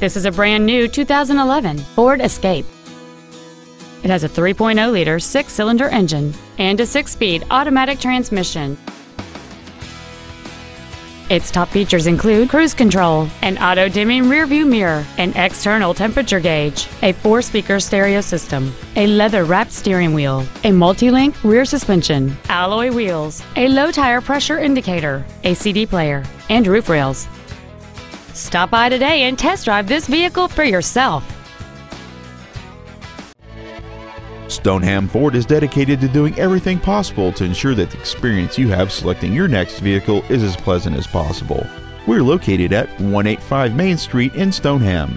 This is a brand new 2011 Ford Escape. It has a 3.0 liter six cylinder engine and a six speed automatic transmission. Its top features include cruise control, an auto dimming rearview mirror, an external temperature gauge, a four speaker stereo system, a leather wrapped steering wheel, a multi link rear suspension, alloy wheels, a low tire pressure indicator, a CD player, and roof rails. Stop by today and test drive this vehicle for yourself. Stoneham Ford is dedicated to doing everything possible to ensure that the experience you have selecting your next vehicle is as pleasant as possible. We're located at 185 Main Street in Stoneham.